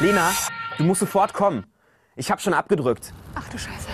Lena, du musst sofort kommen. Ich habe schon abgedrückt. Ach du Scheiße.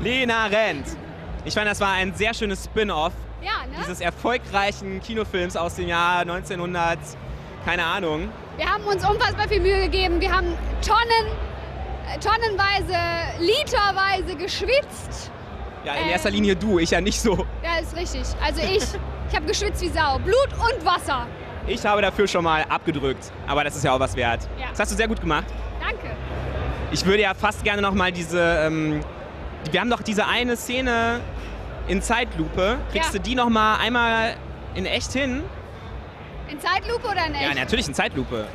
Lena rennt. Ich meine, das war ein sehr schönes Spin-off Ja, ne? dieses erfolgreichen Kinofilms aus dem Jahr 1900, keine Ahnung. Wir haben uns unfassbar viel Mühe gegeben. Wir haben Tonnen, äh, tonnenweise, literweise geschwitzt. Ja, in Ähm. erster Linie du, ich ja nicht so. Ja, ist richtig. Also ich, ich habe geschwitzt wie Sau. Blut und Wasser. Ich habe dafür schon mal abgedrückt, aber das ist ja auch was wert. Ja. Das hast du sehr gut gemacht. Danke. Ich würde ja fast gerne noch mal diese, ähm, wir haben doch diese eine Szene in Zeitlupe. Kriegst Ja. du die noch mal einmal in echt hin? In Zeitlupe oder in echt? Ja, natürlich in Zeitlupe.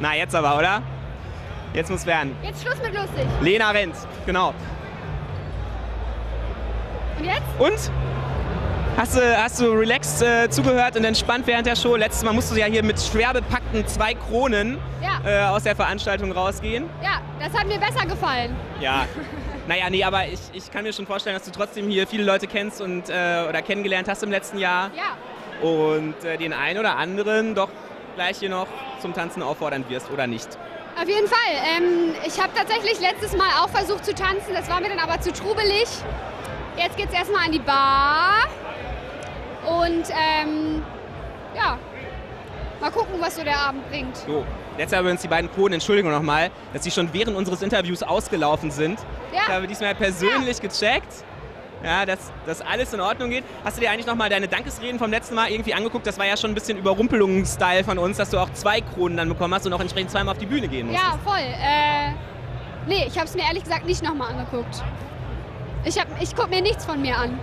Na, jetzt aber, oder? Jetzt muss werden. Jetzt Schluss mit lustig. Lena rennt, genau. Und jetzt? Und? Hast du, hast du relaxed äh, zugehört und entspannt während der Show? Letztes Mal musst du ja hier mit schwer bepackten zwei Kronen Ja. äh, aus der Veranstaltung rausgehen. Ja, das hat mir besser gefallen. Ja. Naja, nee, aber ich, ich kann mir schon vorstellen, dass du trotzdem hier viele Leute kennst und äh, oder kennengelernt hast im letzten Jahr Ja. und äh, den einen oder anderen doch gleich hier noch zum Tanzen auffordern wirst oder nicht. Auf jeden Fall. Ähm, ich habe tatsächlich letztes Mal auch versucht zu tanzen. Das war mir dann aber zu trubelig. Jetzt geht's erstmal an die Bar. Und ähm, ja, mal gucken, was so der Abend bringt. So, jetzt haben wir uns die beiden Kronen, Entschuldigung nochmal, dass sie schon während unseres Interviews ausgelaufen sind. Ja. Ich habe diesmal persönlich gecheckt, ja, dass das alles in Ordnung geht. Hast du dir eigentlich nochmal deine Dankesreden vom letzten Mal irgendwie angeguckt? Das war ja schon ein bisschen Überrumpelungsstyle von uns, dass du auch zwei Kronen dann bekommen hast und auch entsprechend zweimal auf die Bühne gehen musst. Ja, voll. Äh, nee, ich habe es mir ehrlich gesagt nicht nochmal angeguckt. Ich, hab, ich gucke mir nichts von mir an.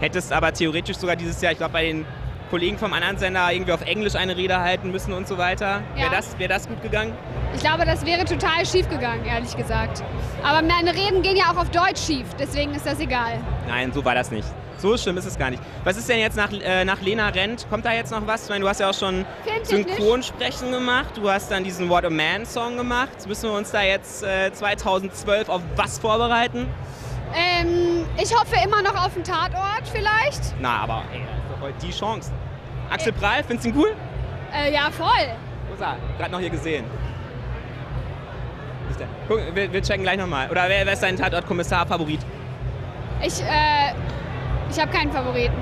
Hättest aber theoretisch sogar dieses Jahr, ich glaube, bei den Kollegen vom anderen Sender irgendwie auf Englisch eine Rede halten müssen und so weiter. Ja. Wäre das, wär das gut gegangen? Ich glaube, das wäre total schief gegangen, ehrlich gesagt. Aber meine Reden gehen ja auch auf Deutsch schief, deswegen ist das egal. Nein, so war das nicht. So schlimm ist es gar nicht. Was ist denn jetzt nach, äh, nach Lena Rent? Kommt da jetzt noch was? Ich meine, du hast ja auch schon? Synchronsprechen gemacht. Du hast dann diesen What a Man Song gemacht. Müssen wir uns da jetzt äh, 2012 auf was vorbereiten? Ähm, ich hoffe immer noch auf einen Tatort vielleicht. Na, aber ey, das ist doch heute die Chance. Axel Prahl, findest du ihn cool? Äh, ja, voll. Wo ist er? Gerade noch hier gesehen. Ist der? Guck, wir, wir checken gleich nochmal. Oder wer, wer ist dein Tatort-Kommissar-Favorit? Ich, äh, ich habe keinen Favoriten.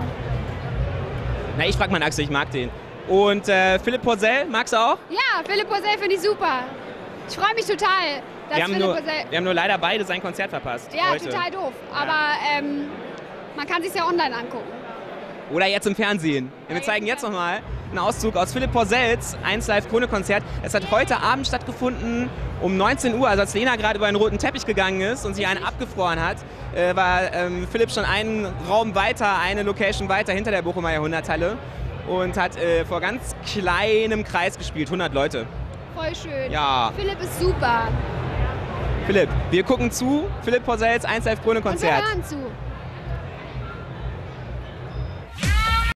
Na, ich frag mal Axel, ich mag den. Und äh, Philipp Porzell, magst du auch? Ja, Philipp Posel finde ich super. Ich freue mich total, dass Wir haben, Philipp nur, wir haben nur leider beide sein Konzert verpasst. Ja, heute. total doof. Aber ähm, man kann sich ja online angucken. Oder jetzt im Fernsehen. Wir zeigen jetzt nochmal einen Auszug aus Philipp Porzells 1 Live Krone Konzert. Es hat heute Abend stattgefunden um 19 Uhr, also als Lena gerade über einen roten Teppich gegangen ist und sich einen abgefroren hat, äh, war ähm, Philipp schon einen Raum weiter, eine Location weiter hinter der Bochumer Jahrhunderthalle und hat äh, vor ganz kleinem Kreis gespielt, 100 Leute. Voll schön. Ja. Philipp ist super. Philipp, wir gucken zu, Philipp Porzells 1 Live Krone Und wir Konzert. hören zu.